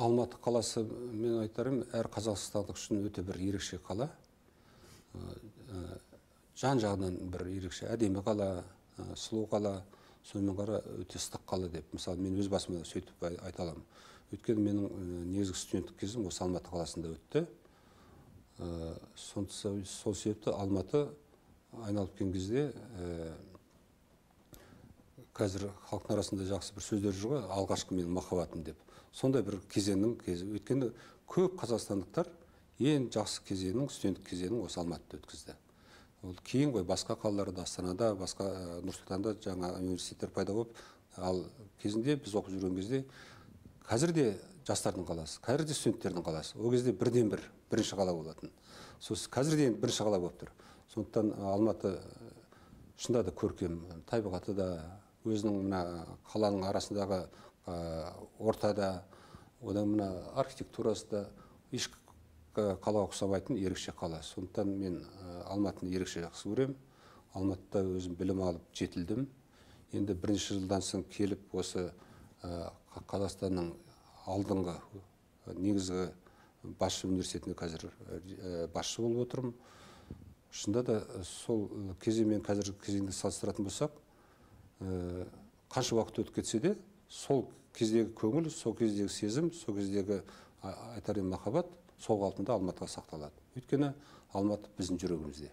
алматы қаласы мен айтар едім әр қазақстандық үшін өте бір ерекше қала. Жан жағынан бір ерекше. Әдемі қала сұлу қала сонымен қара өте ыстық қала деп. Мысалы мен өз басыма сөйтіп айта аламын. Өйткені менің негізгі студенттік кезім осы алматы қаласында өтті. Сол себепті алматы айналып келген кезде қазір халықтың арасында жақсы бір сөздер жүр ғой алғашқы менің махаббатым деп. Сондай бір кезеңнің кезі өйткені көп қазақстандықтар ең жақсы кезеңнің студенттік кезеңін осы алматыда өткізді. Ол кейін ғой басқа қалаларда астанада басқа нұр сұлтанда жаңа университеттер пайда болып ал кезінде біз оқып жүрген кезде қазір де жастардың қаласы қазір де студенттердің қаласы. Ол кезде бірден бір бірінші қала болатын. Сосын қазір де бірінші қала болып тұр. Сондықтан алматы шынында да көркем табиғаты да өзінің мына қаланың арасындағы ортада одан мына архитектурасы да еш қалаға ұқсамайтын ерекше қала. Сондықтан мен алматыны ерекше жақсы көремін. Алматыда өзім білім алып жетілдім. Енді бірінші жылдан соң келіп осы қазақстанның алдыңғы негізгі басшы университетіне қазір басшы болып отырмын. Шынында да сол кезде мен қазіргі кезеңді салыстыратын болсақ қанша уақыт өтіп кетсе де сол кездегі көңіл сол кездегі сезім сол кездегі айтар махаббат сол қалпында алматыға сақталады. Өйткені алматы біздің жүрегімізде.